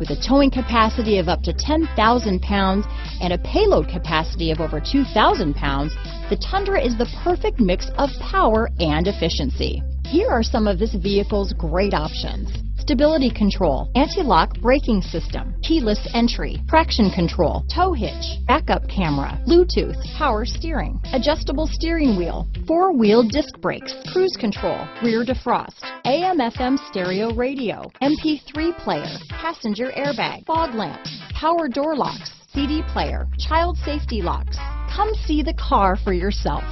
With a towing capacity of up to 10,000 pounds and a payload capacity of over 2,000 pounds, the Tundra is the perfect mix of power and efficiency. Here are some of this vehicle's great options. Stability control, anti-lock braking system, keyless entry, traction control, tow hitch, backup camera, Bluetooth, power steering, adjustable steering wheel, four-wheel disc brakes, cruise control, rear defrost, AM FM stereo radio, MP3 player, passenger airbag, fog lamps, power door locks, CD player, child safety locks. Come see the car for yourself.